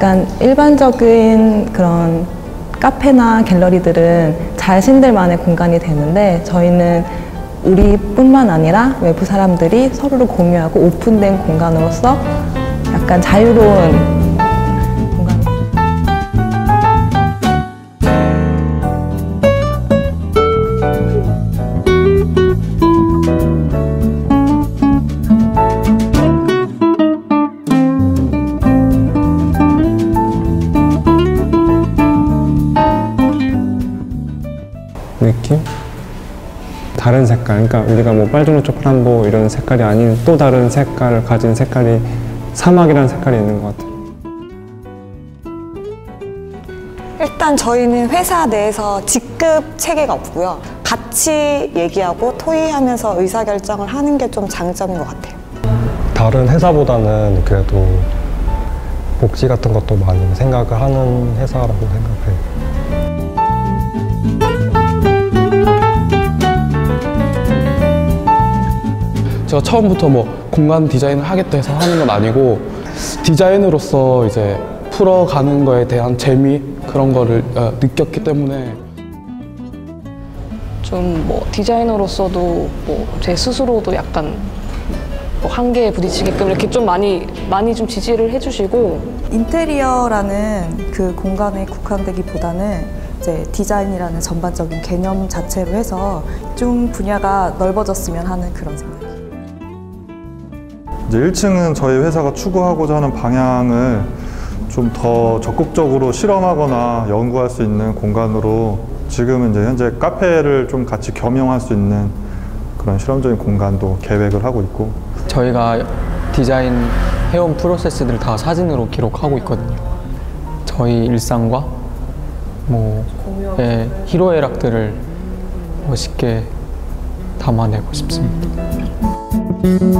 약간 일반적인 그런 카페나 갤러리들은 자신들만의 공간이 되는데 저희는 우리뿐만 아니라 외부 사람들이 서로를 공유하고 오픈된 공간으로서 약간 자유로운 느낌? 다른 색깔, 그러니까 우리가 뭐 빨주노 초 파란보 이런 색깔이 아닌 또 다른 색깔을 가진 색깔이 사막이라는 색깔이 있는 것 같아요. 일단 저희는 회사 내에서 직급 체계가 없고요. 같이 얘기하고 토의하면서 의사결정을 하는 게 좀 장점인 것 같아요. 다른 회사보다는 그래도 복지 같은 것도 많이 생각을 하는 회사라고 생각해요. 제가 처음부터 뭐 공간 디자인을 하겠다 해서 하는 건 아니고 디자인으로서 이제 풀어가는 거에 대한 재미 그런 거를 어, 느꼈기 때문에. 좀 뭐 디자이너로서도 뭐 제 스스로도 약간 뭐 한계에 부딪히게끔 이렇게 좀 많이 많이 좀 지지를 해주시고. 인테리어라는 그 공간에 국한되기보다는 이제 디자인이라는 전반적인 개념 자체로 해서 좀 분야가 넓어졌으면 하는 그런 생각 이제 1층은 저희 회사가 추구하고자 하는 방향을 좀 더 적극적으로 실험하거나 연구할 수 있는 공간으로 지금은 이제 현재 카페를 좀 같이 겸용할 수 있는 그런 실험적인 공간도 계획을 하고 있고 저희가 디자인 해온 프로세스들을 다 사진으로 기록하고 있거든요. 저희 일상과 뭐 예, 희로애락들을 멋있게 담아내고 싶습니다. 음.